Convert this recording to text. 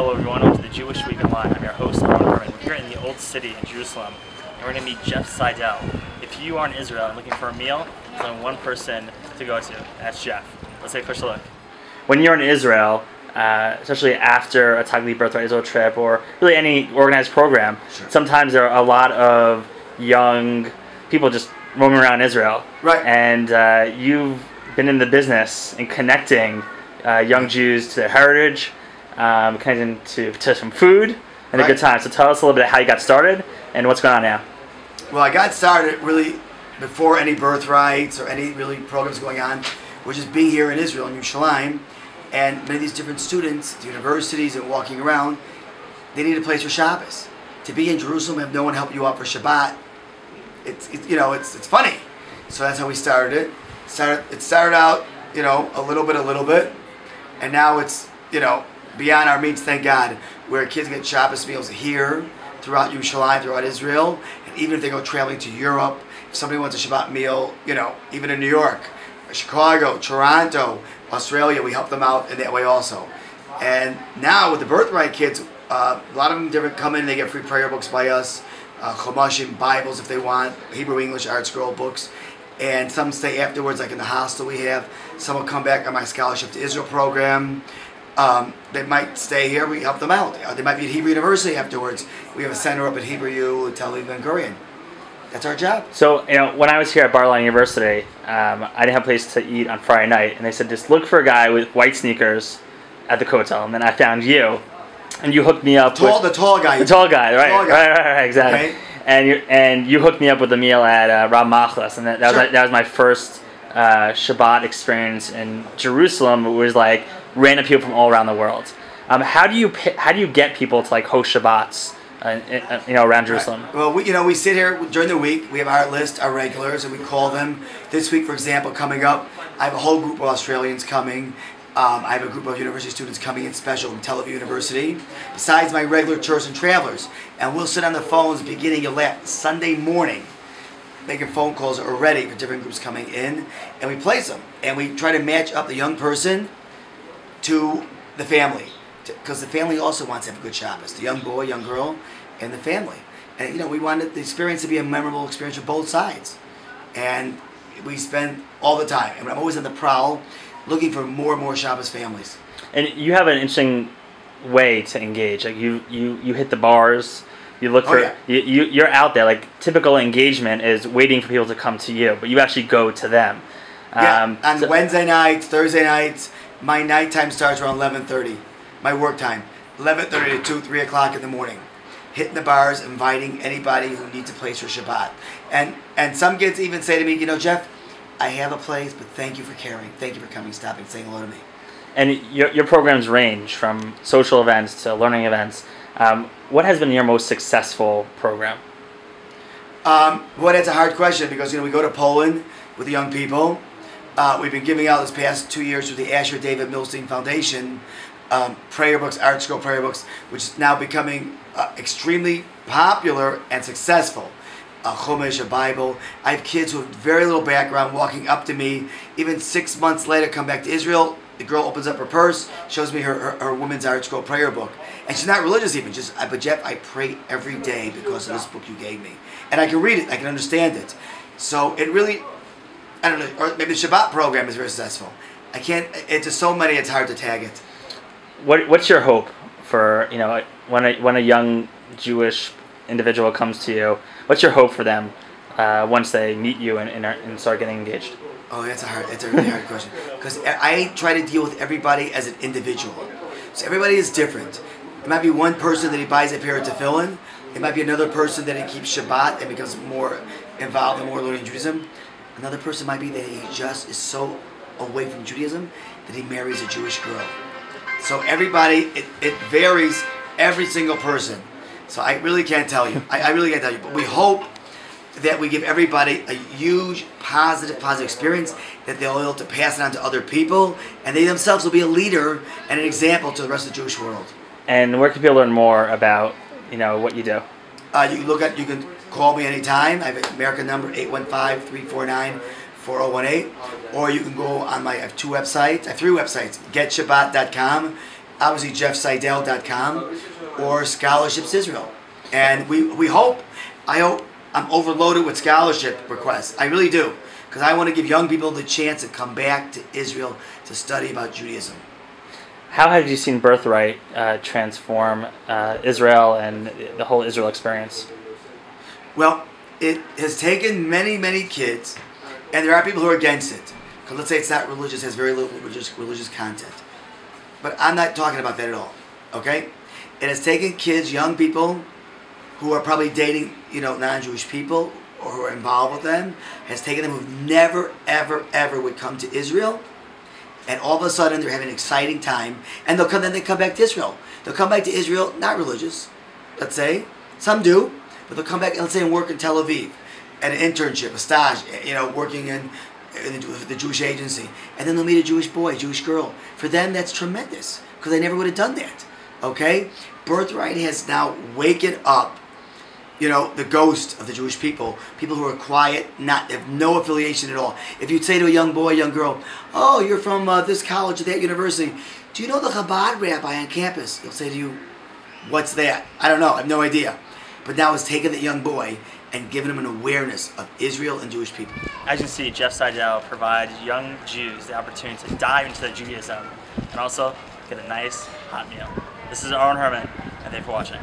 Hello everyone, welcome to the Jewish Week Online. I'm your host, Aaron Herman. We're here in the Old City in Jerusalem, and we're going to meet Jeff Seidel. If you are in Israel and looking for a meal, there's only one person to go to, that's Jeff. Let's take a first look. When you're in Israel, uh, especially after a Taglit Birthright Israel trip or really any organized program, Sure. sometimes there are a lot of young people just roaming around Israel. Right. And uh, you've been in the business in connecting uh, young Jews to their heritage, um, connecting to, to some food and a good time. So tell us a little bit how you got started and what's going on now. Well, I got started really before any birthrights or any really programs going on, which is being here in Israel in Yerushalayim, and many of these different students, the universities, and walking around, they need a place for Shabbos. To be in Jerusalem and have no one help you out for Shabbat, it's it, you know it's it's funny. So that's how we started it. Started it started out you know a little bit, a little bit, and now it's you know beyond our means. Thank God, where kids get Shabbos meals here throughout Yerushalayim, throughout Israel, and even if they go traveling to Europe, if somebody wants a Shabbat meal, you know, even in New York, Chicago, Toronto, Australia, we help them out in that way also. And now with the birthright kids, uh, a lot of them different come in, they get free prayer books by us, uh, Bibles if they want, Hebrew, English, Art Scroll books. And some stay afterwards, like in the hostel we have. Some will come back on my Scholarship to Israel program. Um, they might stay here, we help them out. Uh, they might be at Hebrew University afterwards. We have a center up at Hebrew U, Tel Aviv Ben Gurion. That's our job. So, you know, when I was here at Bar-Ilan University, um, I didn't have a place to eat on Friday night, and they said just look for a guy with white sneakers at the hotel, and then I found you, and you hooked me up Tall, with the tall guy. the tall guy, right? Tall guy. Right, right, right, exactly. Right. And you and you hooked me up with a meal at uh, Rab Machlis, and that, that was Sure. my, that was my first uh, Shabbat experience in Jerusalem. It was like random people from all around the world. Um, how do you how do you get people to like host Shabbats, uh, you know, around Jerusalem? Well, we, you know, we sit here during the week. We have our list, our regulars, and we call them. This week, for example, coming up, I have a whole group of Australians coming. Um, I have a group of university students coming in special from Tel Aviv University, besides my regular tourists and travelers. And we'll sit on the phones beginning of la- Sunday morning, making phone calls already for different groups coming in, and we place them. And we try to match up the young person to the family, because the family also wants to have a good Shabbos. The young boy, young girl, and the family. And you know, we wanted the experience to be a memorable experience for both sides. And we spend all the time, and I'm always on the prowl, looking for more and more Shabbos families. And you have an interesting way to engage. Like you, you, you hit the bars. You look Oh, for yeah. you, you. You're out there. Like typical engagement is waiting for people to come to you, but you actually go to them. Yeah, Um, on so- Wednesday nights, Thursday nights, my nighttime starts around 11:30. My work time, 11:30 to 2, 3 o'clock in the morning. Hitting the bars, inviting anybody who needs a place for Shabbat. And and some kids even say to me, you know, Jeff, I have a place, but thank you for caring. Thank you for coming, stopping, saying hello to me. and your, your programs range from social events to learning events. Um, what has been your most successful program? Um, well, that's a hard question because you know we go to Poland with the young people. Uh, we've been giving out this past two years through the Asher David Milstein Foundation um, prayer books, art scroll prayer books, which is now becoming uh, extremely popular and successful. A Chumash, a Bible. I have kids with very little background walking up to me. Even six months later, come back to Israel. The girl opens up her purse, shows me her, her, her women's art scroll prayer book. And she's not religious even. Just, but Jeff, I pray every day because of this book you gave me. And I can read it, I can understand it. So it really, I don't know, or maybe the Shabbat program is very successful. I can't, it's just so many, it's hard to tag it. What What's your hope for you know when a when a young Jewish individual comes to you? What's your hope for them uh, once they meet you and, and, are, and start getting engaged? Oh, that's a hard. That's a really hard question because I try to deal with everybody as an individual. So everybody is different. There might be one person that he buys a pair of tefillin. There might be another person that he keeps Shabbat and becomes more involved in more learning Judaism. Another person might be that he just is so away from Judaism that he marries a Jewish girl. So everybody, it, it varies every single person. So I really can't tell you. I, I really can't tell you. But we hope that we give everybody a huge positive, positive experience that they'll be able to pass it on to other people, and they themselves will be a leader and an example to the rest of the Jewish world. And where can people learn more about you know what you do? Uh, you look at, you can call me anytime. I have an American number 815-349-4018, or you can go on my, I have two websites, I have three websites, getshabbat.com obviously jeffseidel.com or Scholarships Israel. And we, we hope, I hope I'm overloaded with scholarship requests. I really do. Because I want to give young people the chance to come back to Israel to study about Judaism. How have you seen Birthright uh, transform uh, Israel and the whole Israel experience? Well, it has taken many, many kids, and there are people who are against it. Because let's say it's not religious, has very little religious, religious content. But I'm not talking about that at all. Okay? It has taken kids, young people, who are probably dating, you know, non-Jewish people or who are involved with them, has taken them who never, ever, ever would come to Israel, and all of a sudden they're having an exciting time, and they'll come then they come back to Israel. They'll come back to Israel, not religious, let's say. Some do, but they'll come back and let's say and work in Tel Aviv, at an internship, a stage, you know, working in, in the, Jewish agency, and then they'll meet a Jewish boy, a Jewish girl. For them, that's tremendous because they never would have done that. Okay, Birthright has now waken up you know, the ghost of the Jewish people, people who are quiet, not have no affiliation at all. If you'd say to a young boy, young girl, "Oh, you're from uh, this college or that university. Do you know the Chabad rabbi on campus?" He'll say to you, "What's that?" I don't know. I have no idea. But now it's taken that young boy and given him an awareness of Israel and Jewish people. As you see, Jeff Seidel provides young Jews the opportunity to dive into the Judaism and also get a nice hot meal. This is Aaron Herman, and thanks for watching.